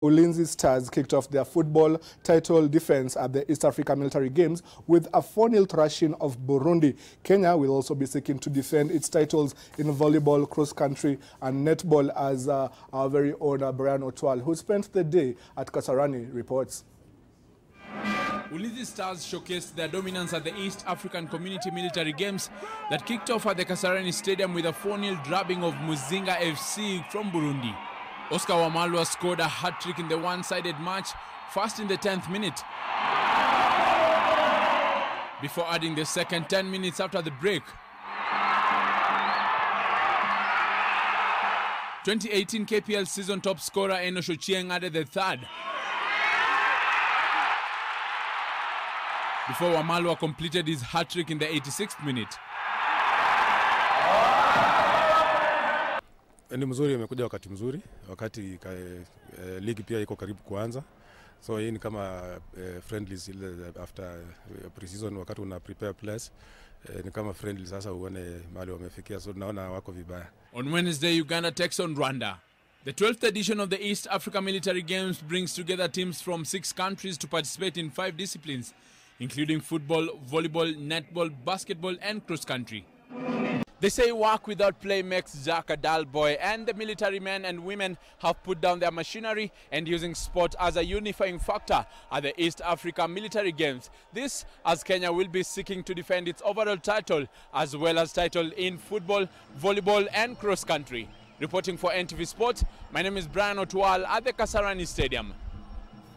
Ulinzi Stars kicked off their football title defense at the East Africa Military Games with a 4-0 thrashing of Burundi. Kenya will also be seeking to defend its titles in volleyball, cross-country and netball as uh, our very own uh, Brian Otwal, who spent the day at Kasarani, reports. Ulinzi Stars showcased their dominance at the East African Community Military Games that kicked off at the Kasarani Stadium with a 4-0 drubbing of Muzinga FC from Burundi. Oscar Wamalwa scored a hat-trick in the one-sided match, first in the 10th minute. Before adding the second 10 minutes after the break. 2018 KPL season top scorer Enosh Ochieng added the third. Before Wamalwa completed his hat-trick in the 86th minute. Ni mzuri, imekuja wakati mzuri, wakati ka, e, ligi pia iko karibu kuanza, so hii ni kama e, friendlies ile after e, pre-season, wakati una prepare players e, ni kama friendly. Sasa uone mahali wamefikia, so tunaona wako vibaya. On Wednesday, Uganda takes on Rwanda. The 12th edition of the East Africa Military Games brings together teams from six countries to participate in five disciplines, including football, volleyball, netball, basketball, and cross country. They say work without play makes Jack a dull boy, and the military men and women have put down their machinery and using sport as a unifying factor at the East Africa Military Games. This as Kenya will be seeking to defend its overall title as well as title in football, volleyball, and cross country. Reporting for NTV Sport, my name is Brian Otwal at the Kasarani Stadium.